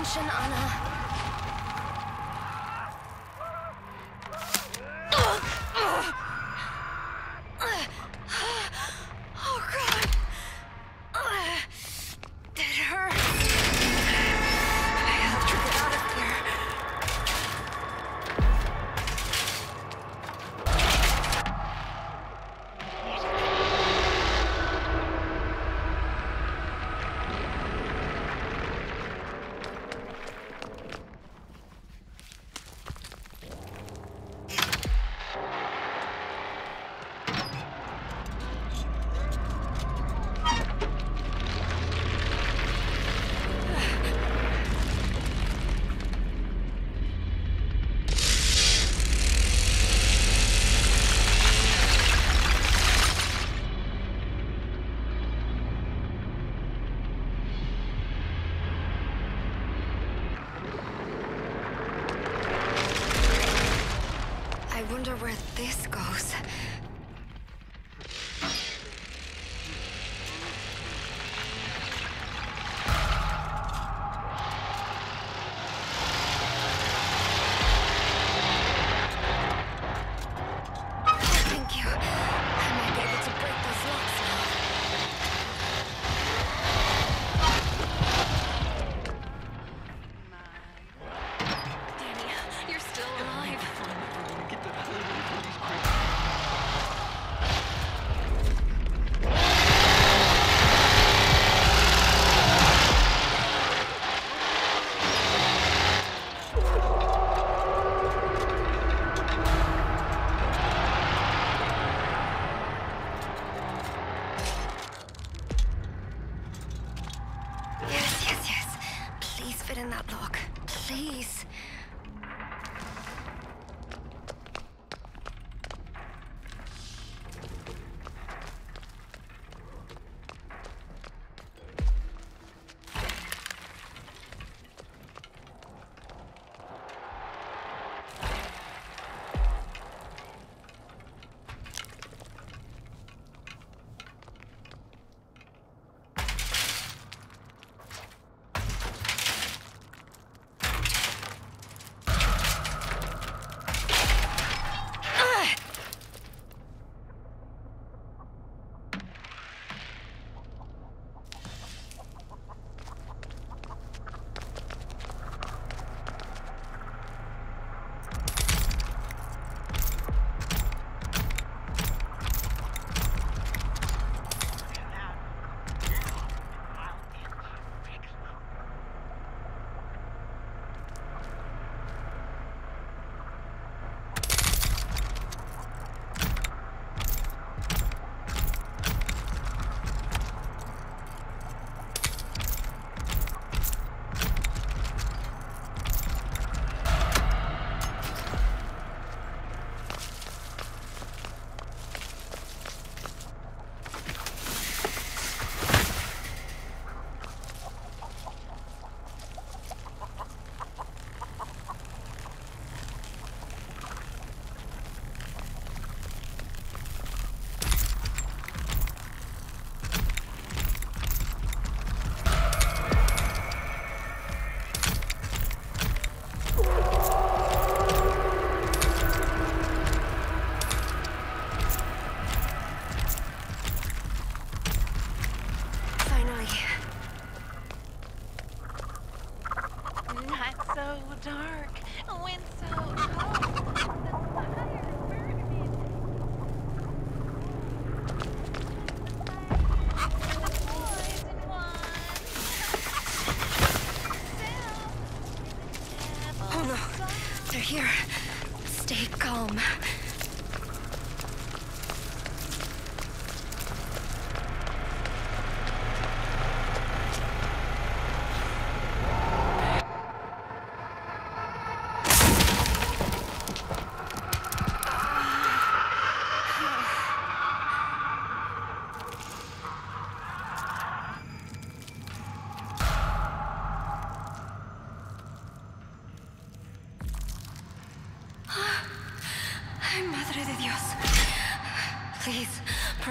attention, Anna. Wonder where this goes. Please.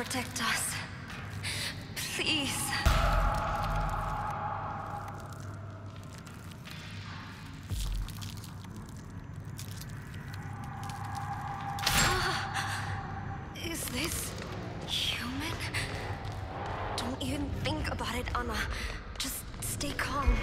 protect us. Please. Ah, is this human? Don't even think about it, Anna. Just stay calm.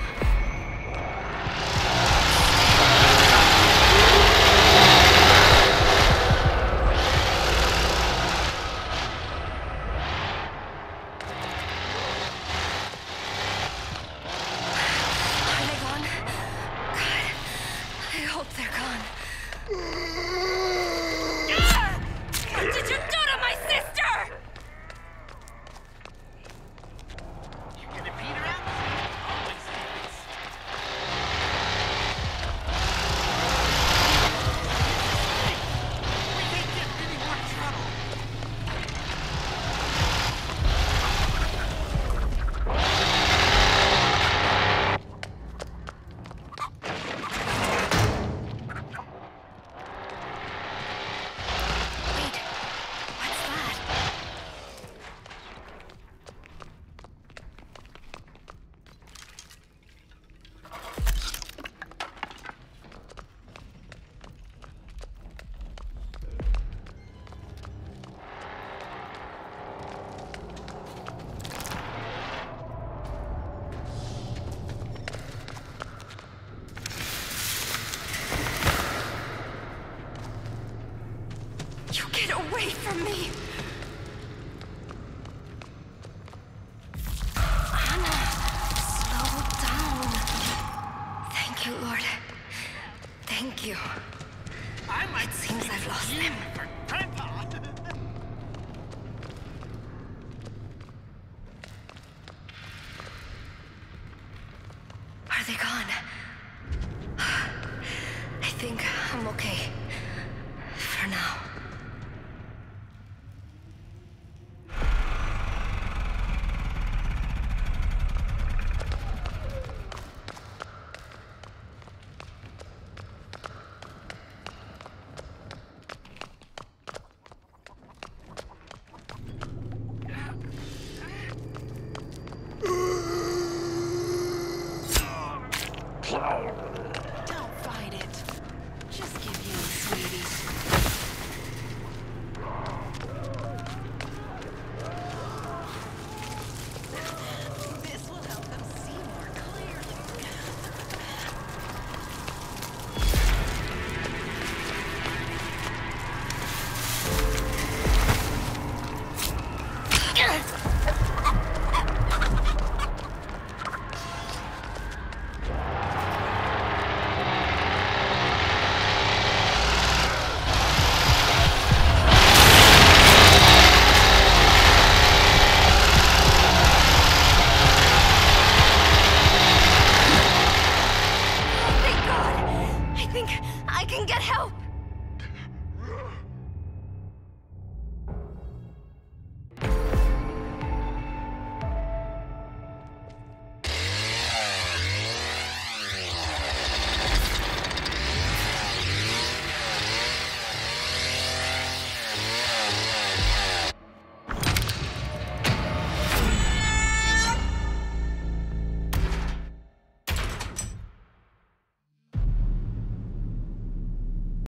You get away from me! Anna, slow down. Thank you, Lord. Thank you. I might It seems I've lost them. Are they gone? I think I'm okay. think I can get help?